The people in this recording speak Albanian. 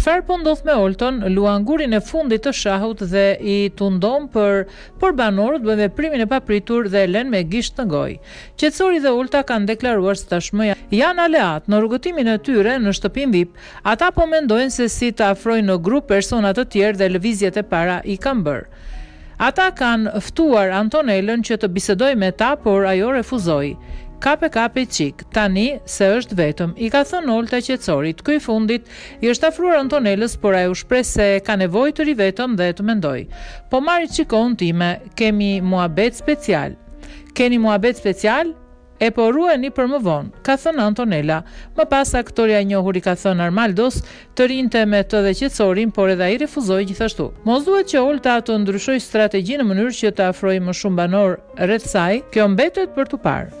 Çfarë po ndodh me Oltën, luan gurin e fundit të shahut dhe i tundon por banorët bëjnë veprimin e papritur dhe e lënë me gisht në gojë. Qetësori dhe Olta kanë deklaruar se tashmë janë aleatë në rrugëtimin e tyre në shtëpinë VIP. Ata po mendojnë se si të afrojnë në grup persona të tjerë dhe lëvizjet e para i kanë bërë. Ata kanë ftuar Antonelën që të bisedojë me ta, por ajo refuzoi. Kape, kape çik, tani, se është vetëm, i ka thënë Olta Qetësorit. Ky i fundit, i është afruar Antonelës, por ajo u shpreh se ka nevojë të rrijë vetëm dhe të mendojë. Po marr çik kohën time, kemi muhabet special. Keni muhabet special? Epo, ruajeni për më vonë, ka thënë Antonela. Më pas, aktorja e njohur i ka thënë Armaldos të rrinte me të dhe Qetësorin, por edhe ai refuzoi gjithashtu. Mos duhet që Olta të ndryshojë strategjinë në mënyrë që të afrojë më shumë banorë rreth saj, kjo mbetet për t'u parë.